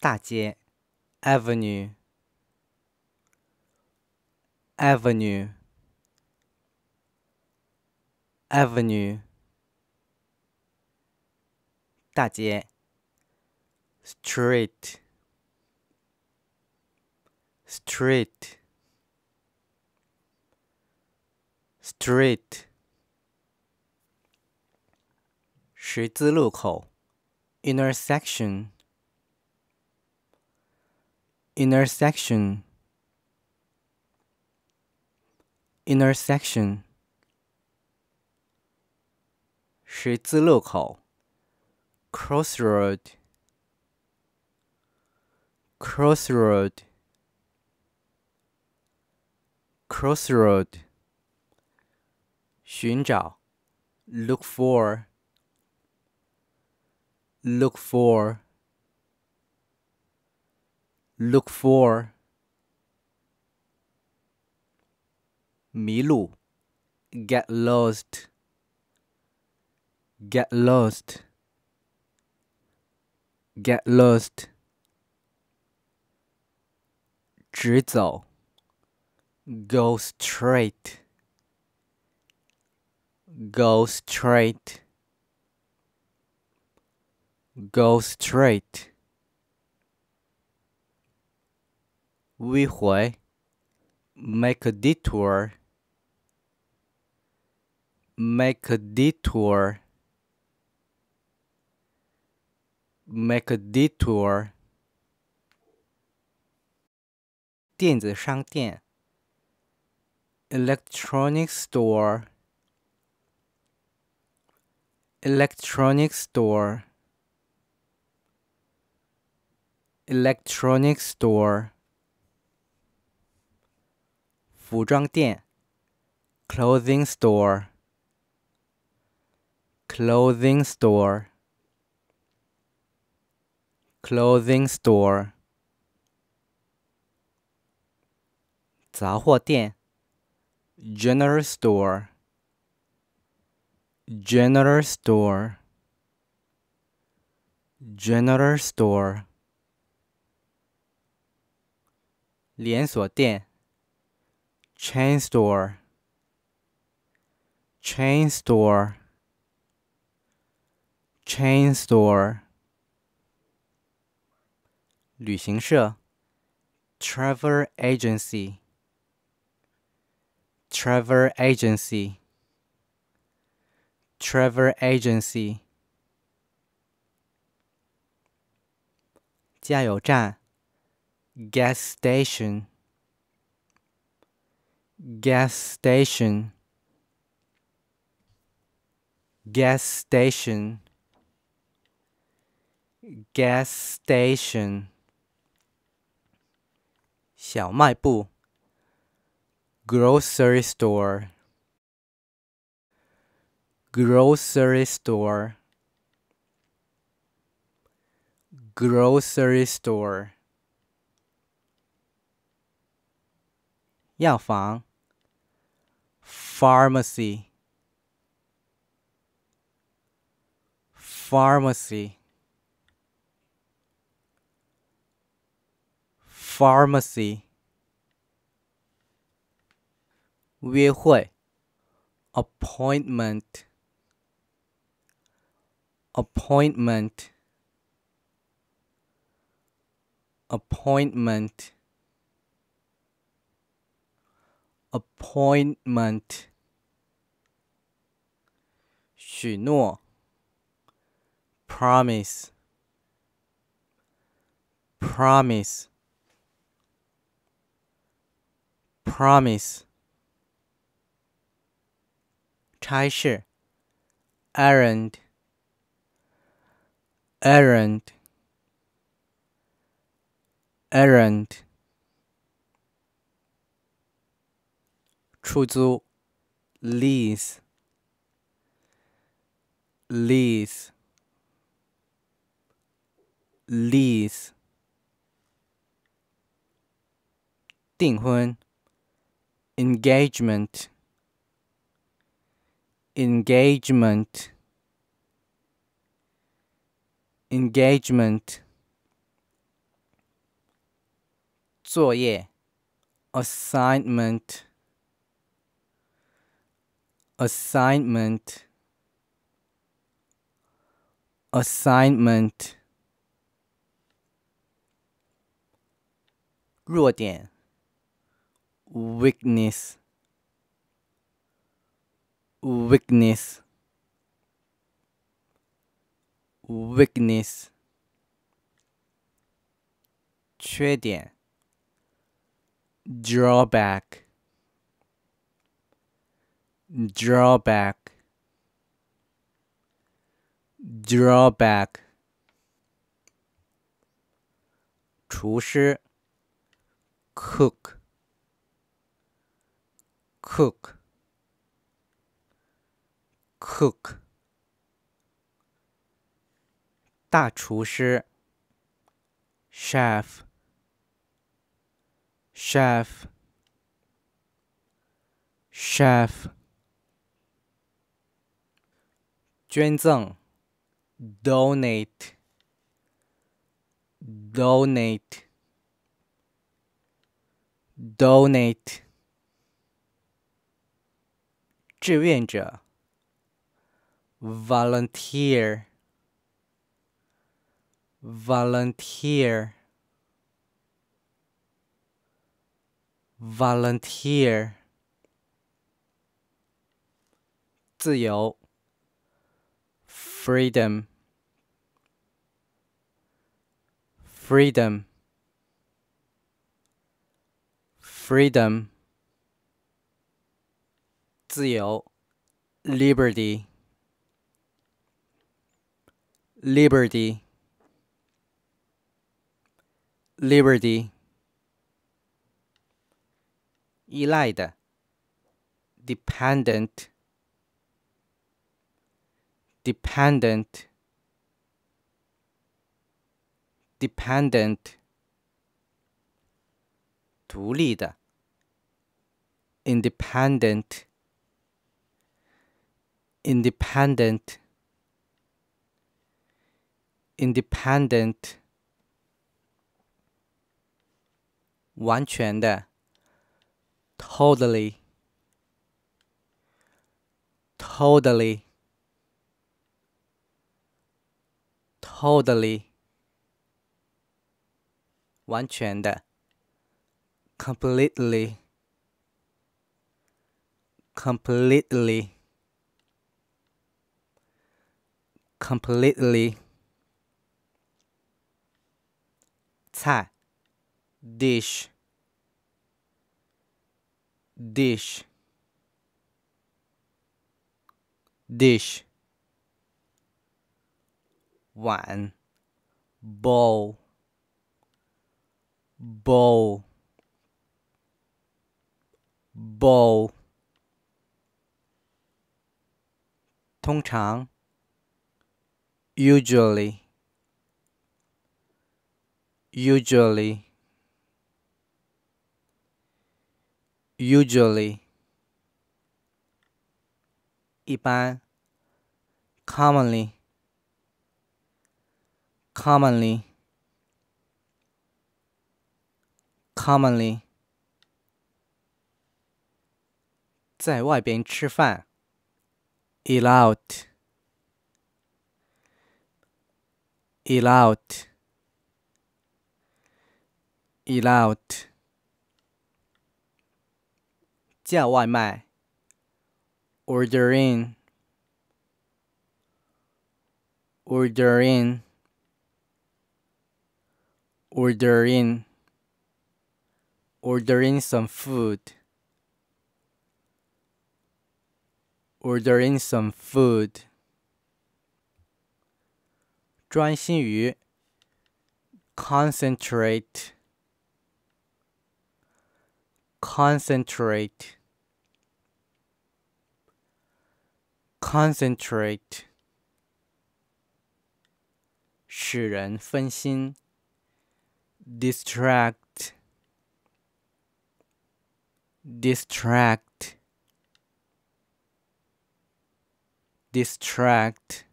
大街，avenue avenue avenue 大街，street street street 十字路口，intersection intersection intersection 十字路口，crossroad crossroad crossroad 寻找，look for look for look for 迷路，get lost get lost get lost 直走，go straight go straight go straight 迂回，make a detour make a detour make a detour 电子商店，electronic store electronic store electronic store 服装店，clothing store clothing store clothing store 杂货店，general store general store general store 连锁店 ，chain store chain store chain store 旅行社，travel agency travel agency travel agency 加油站，gas station gas station gas station gas station 小卖部，grocery store grocery store grocery store 药房 ，pharmacy. Pharmacy. Pharmacy. 约会，appointment. Appointment. Appointment. Appointment 许诺，promise promise promise 差事，errand errand errand 出租，lease lease lease 订婚，engagement engagement engagement 作业，assignment assignment assignment 弱点，weakness weakness weakness 缺点，drawback drawback drawback 厨师，cook cook cook 大厨师，chef chef chef 捐赠 ，donate donate donate 志愿者，volunteer volunteer volunteer 自由 ，freedom freedom freedom 自由，liberty liberty liberty 依赖的，dependent dependent dependent 独立的，independent independent independent 完全的，totally totally totally 完全的，completely completely completely 菜，dish dish dish 碗，bowl bowl bowl 通常，usually usually usually 一般，commonly commonly commonly 在外边吃饭，eat out eat out eat out 叫外卖，order in order in order in ordering some food ordering some food 专心于 concentrate concentrate concentrate 使人分心 distract distract distract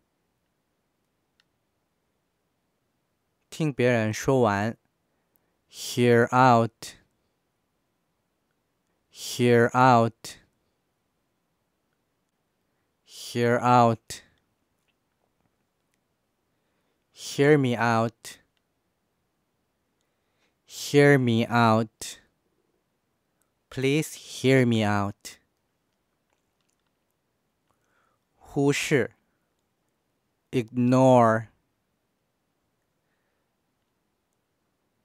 听别人说完 hear out, hear out, hear out, hear me out, hear me out, please hear me out. 忽视 ignore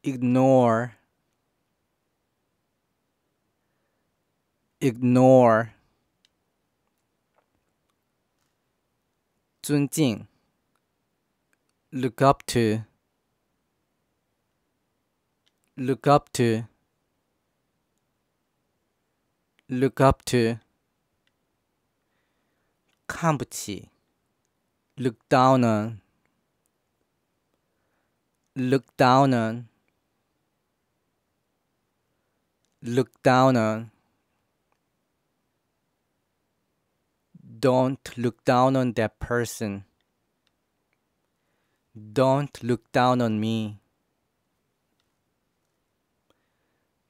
ignore ignore 尊敬 look up to look up to look up to 看不起 look down on look down on look down on don't look down on that person don't look down on me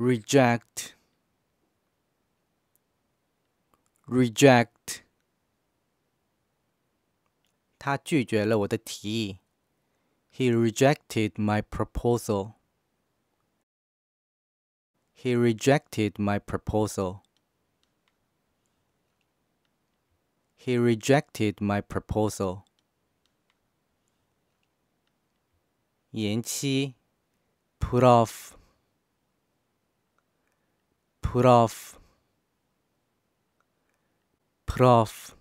reject reject 他拒绝了我的提议。He rejected my proposal. He rejected my proposal. He rejected my proposal. 延期 put off put off put off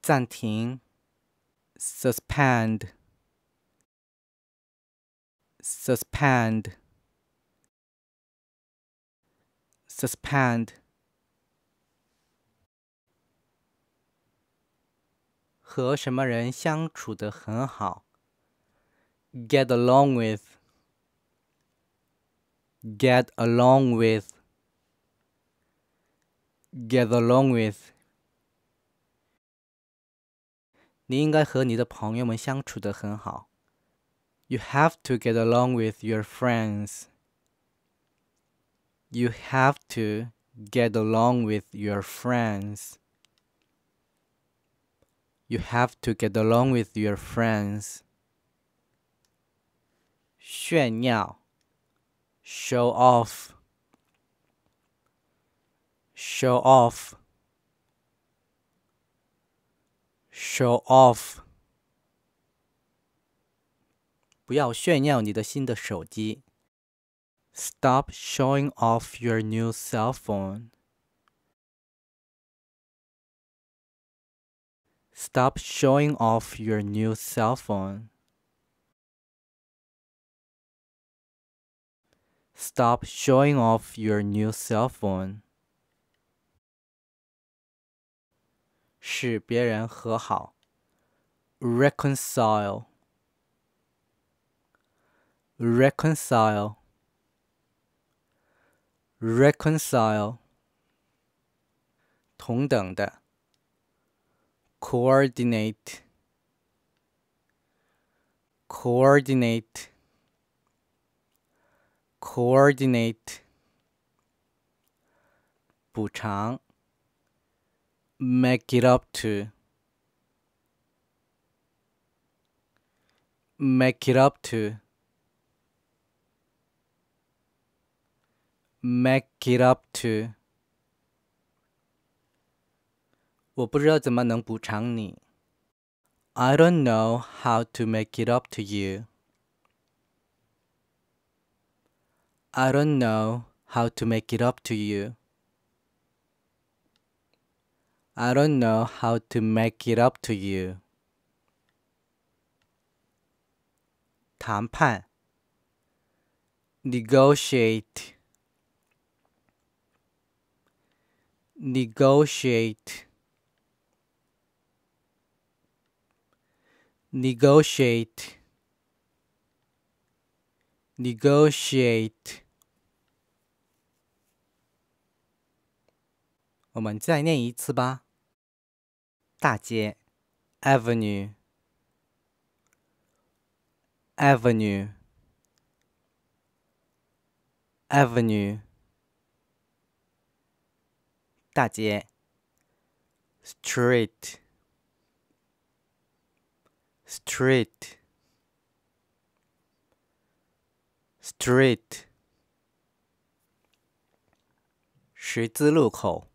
暂停 suspend suspend suspend 和什么人相处的很好？Get along with. Get along with. Get along with. 你应该和你的朋友们相处的很好。You have to get along with your friends. You have to get along with your friends. You have to get along with your friends. 炫耀 show off show off show off 不要炫耀你的新的手机 Stop showing off your new cell phone. Stop showing off your new cell phone. Stop showing off your new cell phone. 使别人和好，reconcile, reconcile, reconcile. 同等的。coordinate coordinate coordinate 补偿 make it up to make it up to make it up to 我不知道怎么能补偿你。I don't know how to make it up to you. I don't know how to make it up to you. I don't know how to make it up to you. Negotiate, negotiate, negotiate. Negotiate 我们再念一次吧。大街，avenue avenue avenue 大街，street street street 十字路口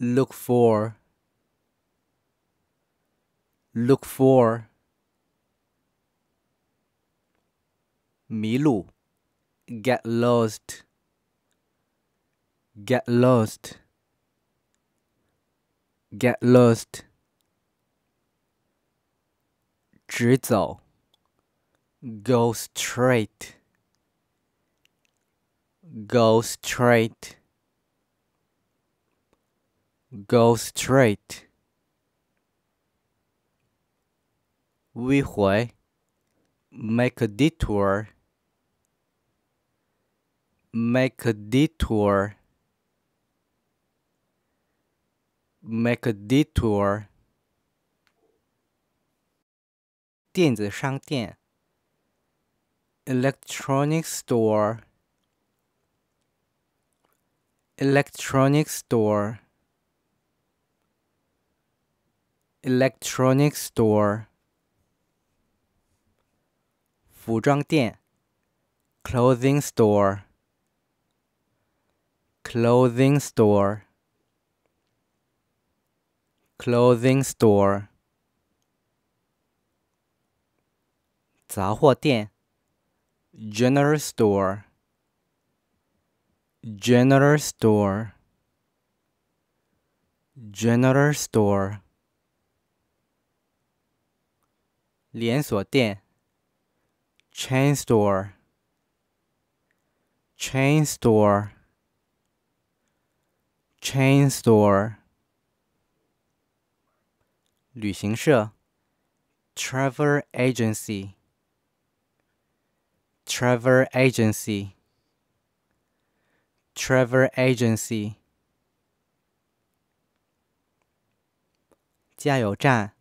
look for look for 迷路 get lost get lost get lost，直走，go straight, go straight, go straight，迂回，make a detour, make a detour。make a detour. 电子商店 electronic store electronic store electronic store 服装店 clothing store clothing store clothing store 杂货店 general store general store general store 连锁店 chain store chain store chain store 旅行社，travel agency，travel agency，travel agency，加油站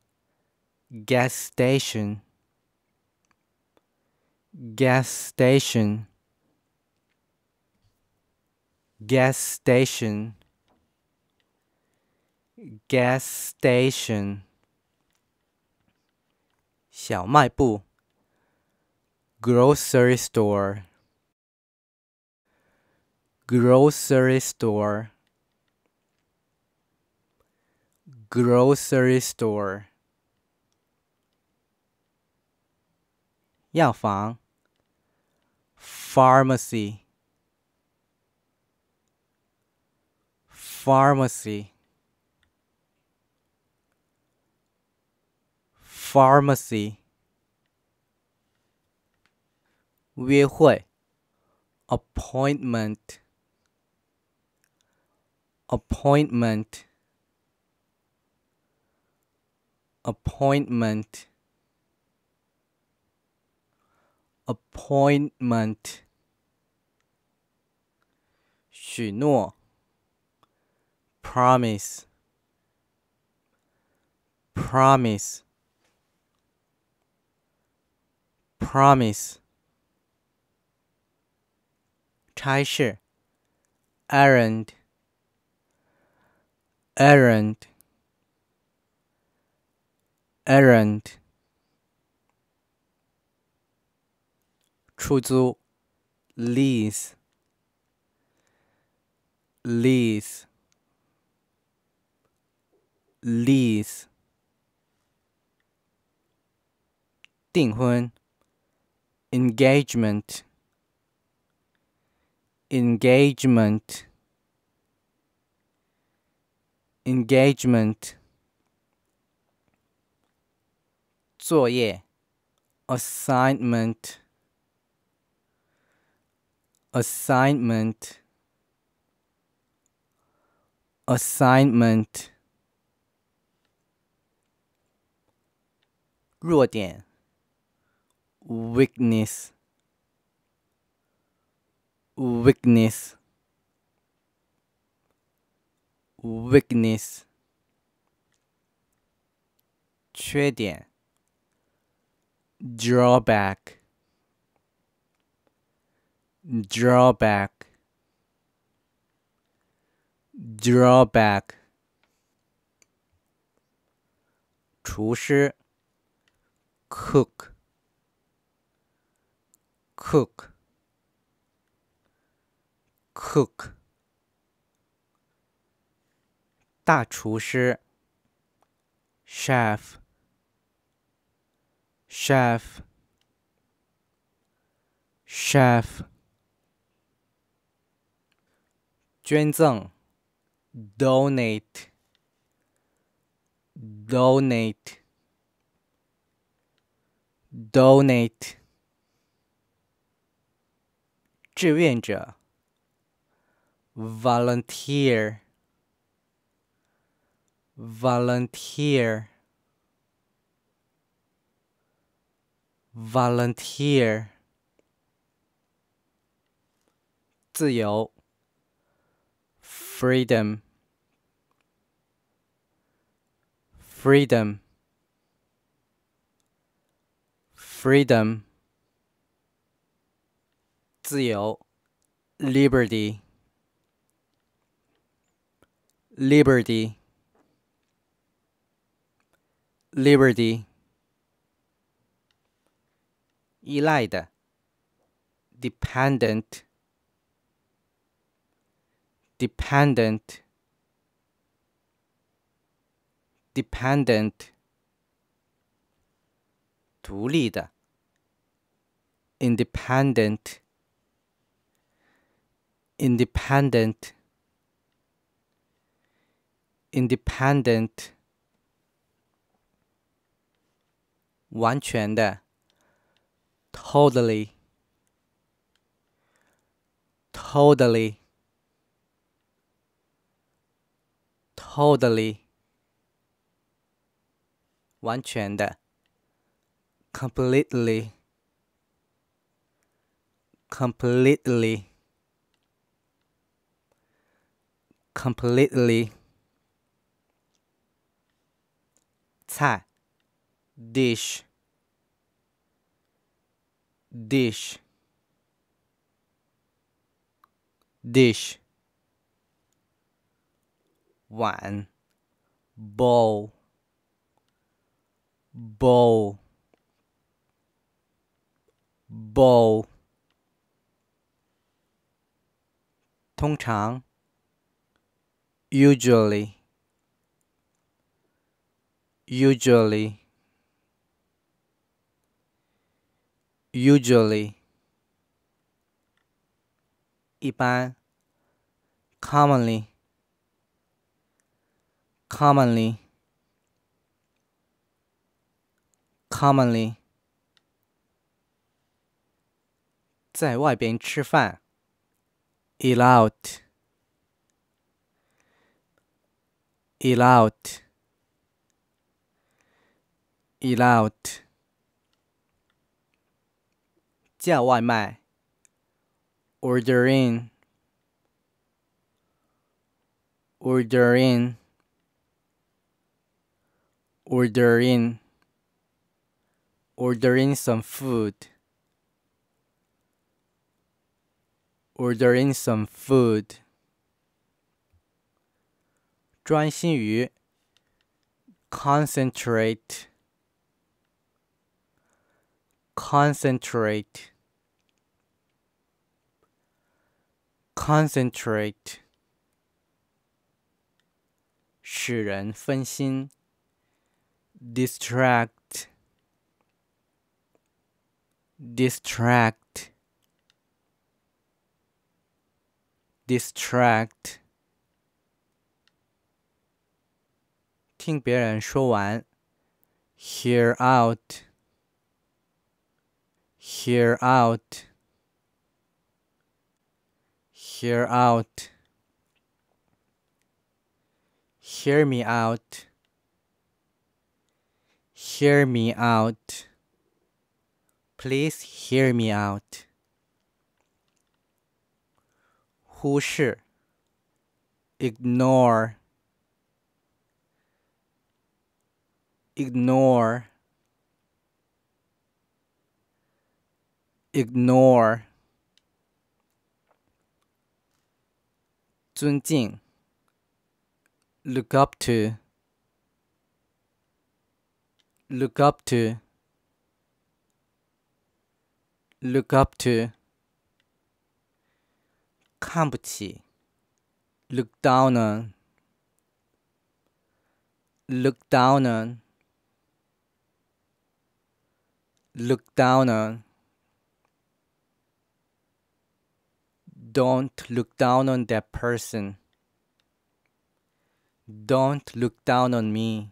，gas station，gas station，gas station，gas station。小卖部，grocery store, grocery store, grocery store. 药房，pharmacy, pharmacy. pharmacy 约会 appointment appointment appointment appointment 许诺 promise promise promise 差事 errand errand errand 出租，lease。lease lease 订婚 engagement engagement engagement 作业 assignment assignment assignment 弱点 weakness weakness weakness 缺点 drawback drawback drawback 厨师 cook cook cook 大厨师 chef chef chef 捐赠 donate donate donate 志愿者 volunteer volunteer volunteer 自由 freedom freedom freedom 自由 liberty liberty liberty 依赖的 dependent dependent dependent 独立的 independent independent independent 完全的 totally totally totally 完全的 completely completely completely 菜 dish dish dish 碗 bowl bowl bowl 通常 usually usually usually 一般 commonly commonly commonly 在外边吃饭 eat out eat out eat out 叫外卖 order in order in order in ordering some food ordering some food 专心于 concentrate concentrate concentrate，使人分心 ；distract。distract distract 听别人说完 hear out hear out hear out hear me out hear me out Please hear me out. 忽视 ignore ignore ignore 尊敬 look up to look up to look up to 看不起 look down on look down on look down on don't look down on that person don't look down on me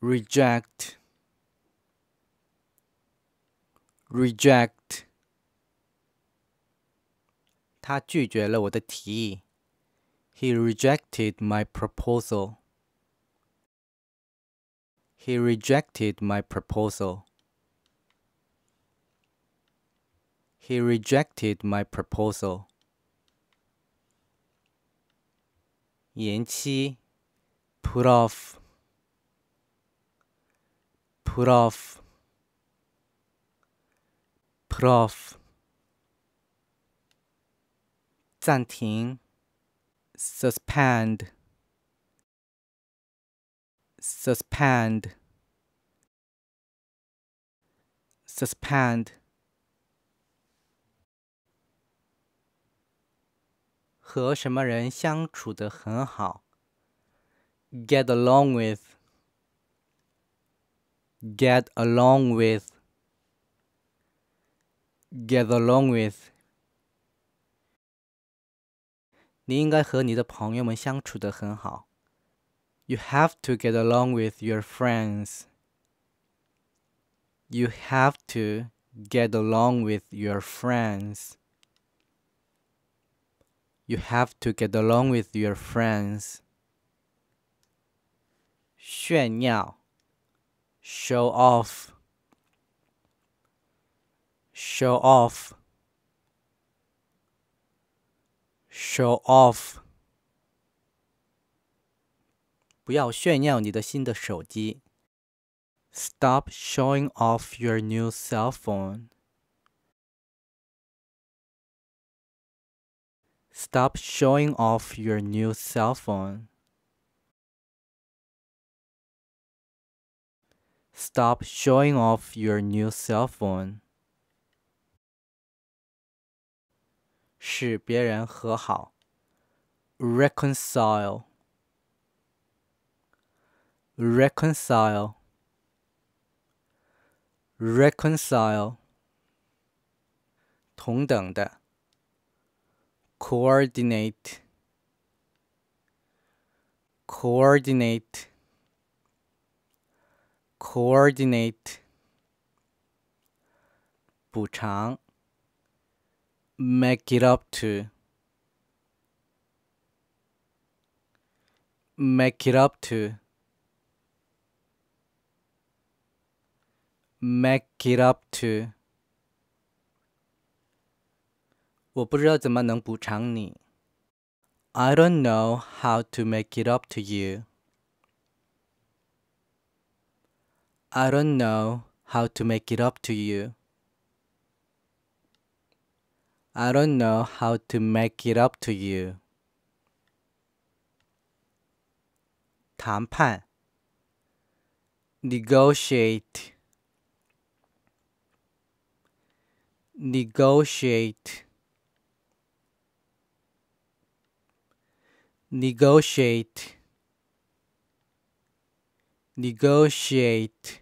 reject reject 他拒绝了我的提议 he rejected my proposal he rejected my proposal he rejected my proposal 延期 put off put off put off 暂停 suspend suspend suspend 和什么人相处的很好？Get along with get along with get along with 你应该和你的朋友们相处的很好。You have to get along with your friends. You have to get along with your friends. You have to get along with your friends. 炫耀 show off show off show off 不要炫耀你的新的手机 stop showing off your new cell phone stop showing off your new cell phone Stop showing off your new cell phone. 使别人和好，reconcile, reconcile, reconcile. 同等的，coordinate, coordinate coordinate 补偿 make it up to make it up to make it up to。我不知道怎么能补偿你。I don't know how to make it up to you. I don't know how to make it up to you. I don't know how to make it up to you. 谈判 negotiate. Negotiate. Negotiate. Negotiate